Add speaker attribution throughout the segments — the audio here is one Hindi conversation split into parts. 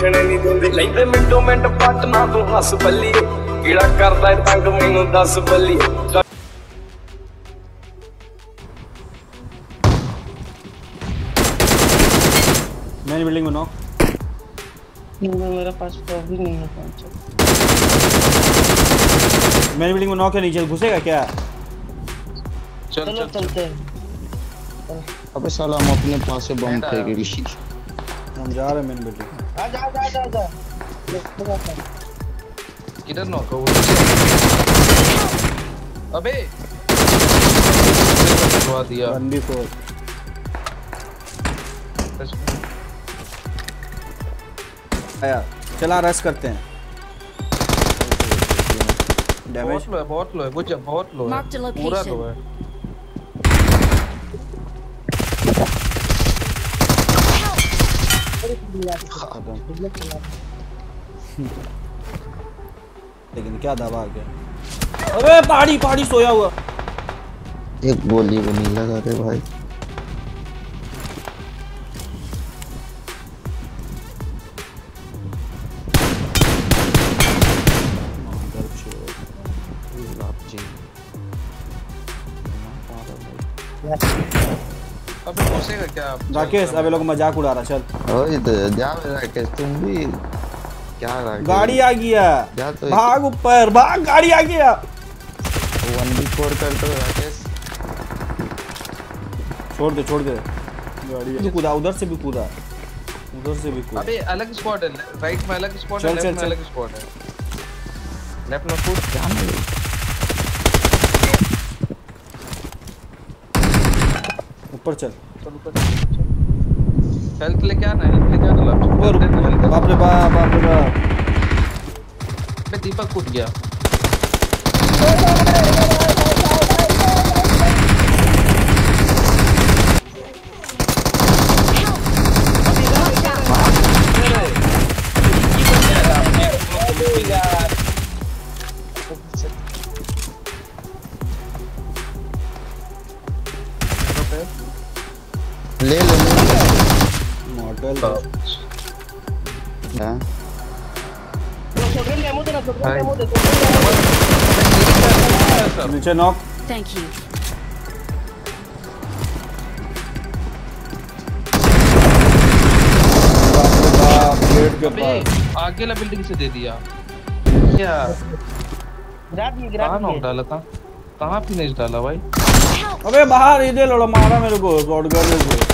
Speaker 1: ਬੈਠਣੇ ਨਹੀਂ ਦਿੰਦੇ ਲੈਂਦੇ ਮਿੰਟੋ ਮਿੰਟ ਪੱਟ ਨਾ ਤੂੰ ਹੱਸ ਬੱਲੀ ਕਿਹੜਾ ਕਰਦਾ ਏ ਤੰਗ ਮੈਨੂੰ ਦੱਸ ਬੱਲੀ
Speaker 2: मैंने बिल्डिंग में नॉक
Speaker 3: मेरे पास तो अभी नहीं है पहुंचा
Speaker 2: मैंने बिल्डिंग में नॉक है नीचे घुसेगा क्या
Speaker 4: चल
Speaker 3: चलो
Speaker 4: चल चल
Speaker 3: चलते हैं
Speaker 5: अबे साला हम अपने पास से बम फेंक रही
Speaker 2: हम जा रहे हैं मैंने बिल्डिंग
Speaker 3: आ जा जा जा जा।
Speaker 4: किधर नॉक हो अबे। करवा दिया।
Speaker 2: One
Speaker 4: B four.
Speaker 2: आया। चला रश करते हैं। डैमेज
Speaker 4: बहुत लो है बहुत लो है बहुत लो है। पूरा लो है।
Speaker 2: लेकिन क्या दबा गया अबे पहाड़ी पहाड़ी सोया हुआ।
Speaker 5: एक गोली भी नहीं लगा रे भाई।
Speaker 4: अबे घुसेगा क्या
Speaker 2: राकेश। अबे लोग मज़ाक उड़ा रहा चल।
Speaker 5: ओए तो जा राकेश तुम भी क्या राकेश?
Speaker 2: गाड़ी आ गया
Speaker 5: तो
Speaker 2: भाग ऊपर भाग गाड़ी आ गया
Speaker 5: वन बी फोर कर दो राकेश।
Speaker 2: छोड़ दे छोड़ दे। गाड़ी भी कूदा उधर से भी कूदा। उधर से भी कूदा।
Speaker 4: अबे अलग स्क्वाड है। राइट में अलग स्क्वाड है लेफ़्ट में अलग स्क्वाड है। लेफ़्ट में कूद।
Speaker 5: जाने दे
Speaker 2: ऊपर चल।
Speaker 4: हेल्थ लेके आना हेल्थ लेके आना
Speaker 2: बाप रे बाप बाप रे बाप।
Speaker 4: मैं दीपक कूद गया।
Speaker 5: ले ले ले
Speaker 2: मॉडल
Speaker 5: हाँ।
Speaker 2: नीचे नॉक
Speaker 6: Thank you.
Speaker 2: बाप गेट के
Speaker 4: अबे
Speaker 2: पास।
Speaker 4: आगे वाला बिल्डिंग से दे दिया। क्या?
Speaker 3: गिरा दिए गिरा
Speaker 4: कहाँ नॉक डाला था? कहाँ फिनिश डाला भाई?
Speaker 2: अबे बाहर इधर लड़ा मारा मेरे को शॉटगन से।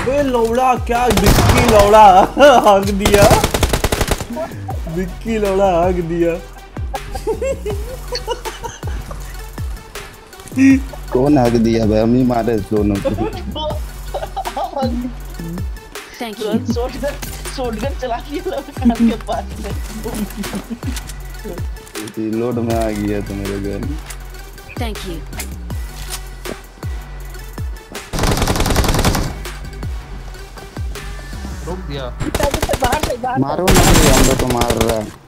Speaker 2: अबे लौड़ा क्या बिक्की लौड़ा हक दिया बिक्की लौड़ा हक दिया
Speaker 5: कौन हक दिया भाई? हम ही मारे दोनों को।
Speaker 6: You.
Speaker 3: तुरंत शॉटगन शॉटगन चला दिया लड़का के पास में
Speaker 5: लोड में आ गया तो मेरे घर।
Speaker 6: Thank you.
Speaker 4: रोक दिया।
Speaker 3: बाहर से बाहर
Speaker 5: मारो ना ये हम लोग मार रहा है।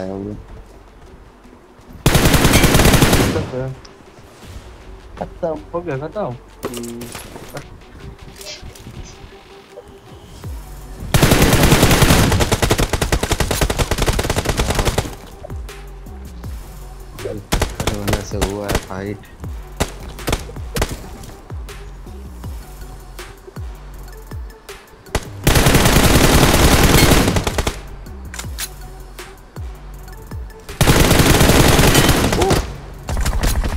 Speaker 5: फ़ोटो चला गया वो
Speaker 3: खत्म
Speaker 4: हो गया खत्म
Speaker 5: कोरोना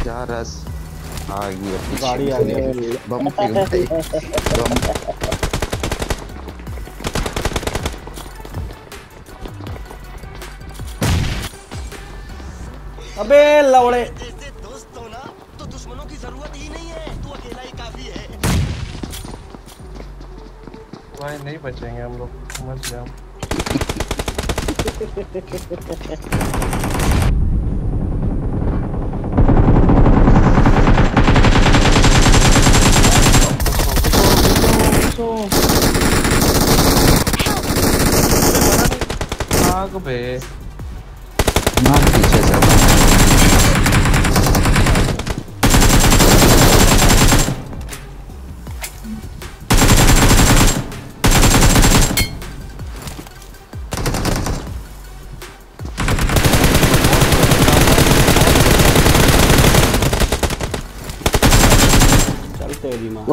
Speaker 5: क्या रस। आ गया पीछे
Speaker 2: गाड़ी आ गया।
Speaker 5: बम फेंक भाई बम
Speaker 2: अबे लौड़े
Speaker 7: दोस्त हो ना तो दुश्मनों की ज़रूरत ही नहीं है तू अकेला ही काफ़ी है
Speaker 4: भाई नहीं बचेंगे हम लोग। समझ गया।
Speaker 5: आग बे
Speaker 4: मार पीछे से
Speaker 3: तेरी माँ